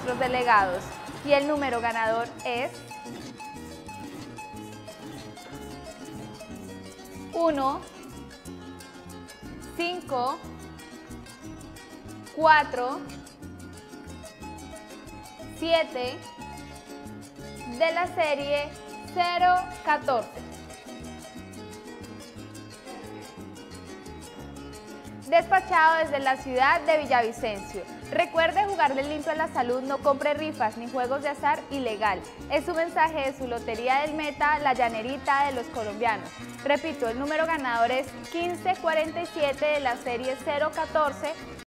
nuestros delegados. Y el número ganador es 1, 5, 4, 7 de la serie 014. Despachado desde la ciudad de Villavicencio. Recuerde jugarle limpio a la salud, no compre rifas ni juegos de azar ilegal. Es un mensaje de su Lotería del Meta, la llanerita de los colombianos. Repito, el número ganador es 1547 de la serie 014